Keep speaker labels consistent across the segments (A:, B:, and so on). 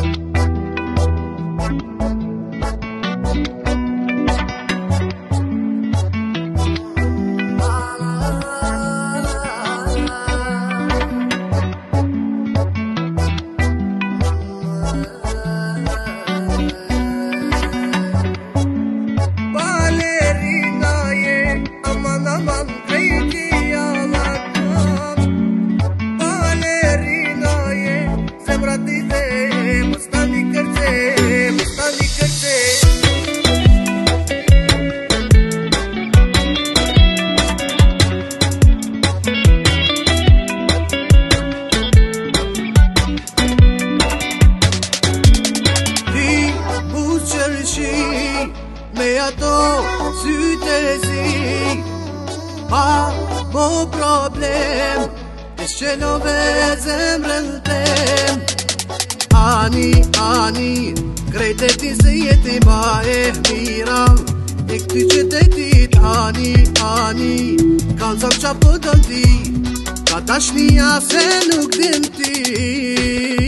A: Thank you. me ato sytë e zi Pa mo problem E shqenove zemrën tem Ani, ani Krejtë ti se jeti ma e mira E këty që të dit Ani, ani Kalzak që apo do di Ka dashnia se nuk dim ti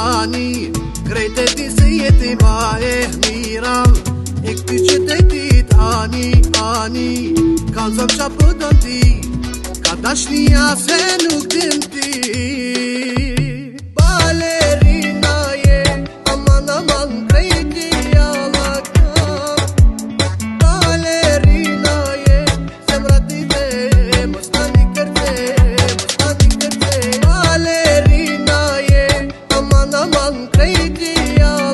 A: Ani, Krejtë e ti se jeti ma e mira E këti që të tani, ani Ka zëmë që pëtën ti Ka dashnia se nuk din ti I'm crazy,